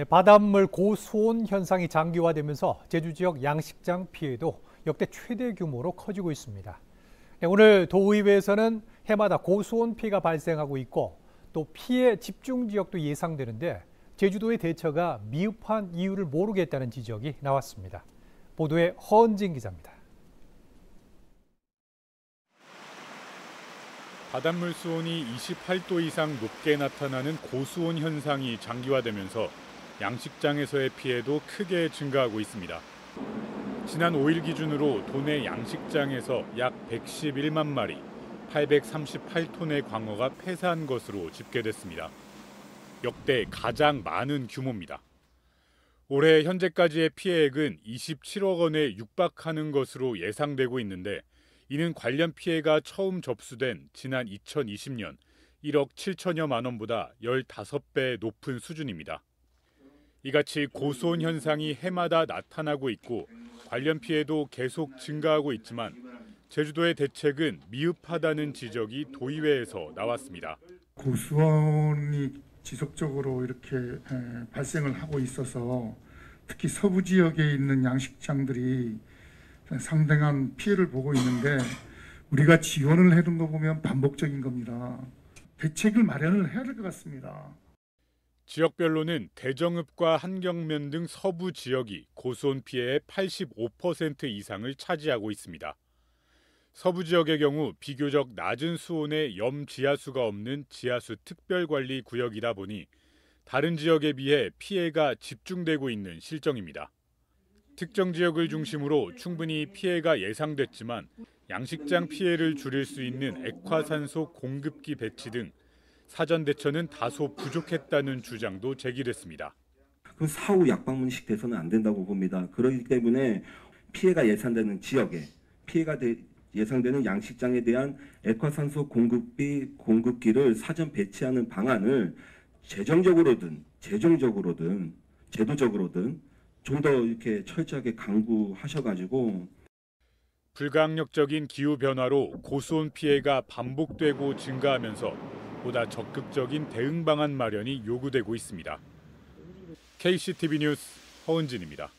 네, 바닷물 고수온 현상이 장기화되면서 제주 지역 양식장 피해도 역대 최대 규모로 커지고 있습니다. 네, 오늘 도의회에서는 해마다 고수온 피해가 발생하고 있고 또 피해 집중 지역도 예상되는데 제주도의 대처가 미흡한 이유를 모르겠다는 지적이 나왔습니다. 보도에 허은진 기자입니다. 바닷물 수온이 28도 이상 높게 나타나는 고수온 현상이 장기화되면서 양식장에서의 피해도 크게 증가하고 있습니다. 지난 5일 기준으로 도내 양식장에서 약 111만 마리, 838톤의 광어가 폐사한 것으로 집계됐습니다. 역대 가장 많은 규모입니다. 올해 현재까지의 피해액은 27억 원에 육박하는 것으로 예상되고 있는데 이는 관련 피해가 처음 접수된 지난 2020년 1억 7천여만 원보다 15배 높은 수준입니다. 이같이 고수온 현상이 해마다 나타나고 있고 관련 피해도 계속 증가하고 있지만 제주도의 대책은 미흡하다는 지적이 도의회에서 나왔습니다. 고수온이 지속적으로 이렇게 발생을 하고 있어서 특히 서부 지역에 있는 양식장들이 상당한 피해를 보고 있는데 우리가 지원을 해둔 거 보면 반복적인 겁니다. 대책을 마련을 해야 될 것 같습니다. 지역별로는 대정읍과 한경면 등 서부 지역이 고수온 피해의 85% 이상을 차지하고 있습니다. 서부 지역의 경우 비교적 낮은 수온의 염 지하수가 없는 지하수 특별관리 구역이다 보니 다른 지역에 비해 피해가 집중되고 있는 실정입니다. 특정 지역을 중심으로 충분히 피해가 예상됐지만 양식장 피해를 줄일 수 있는 액화산소 공급기 배치 등 사전 대처는 다소 부족했다는 주장도 제기됐습니다. 그 사후 약방문식 돼서는 안 된다고 봅니다. 그렇기 때문에 피해가 예상되는 지역에 피해가 예상되는 양식장에 대한 액화산소 공급비 공급기를 사전 배치하는 방안을 재정적으로든 재정적으로든 제도적으로든 좀 더 이렇게 철저하게 강구하셔가지고 불가항력적인 기후 변화로 고수온 피해가 반복되고 증가하면서 보다 적극적인 대응 방안 마련이 요구되고 있습니다. KCTV 뉴스 허은진입니다.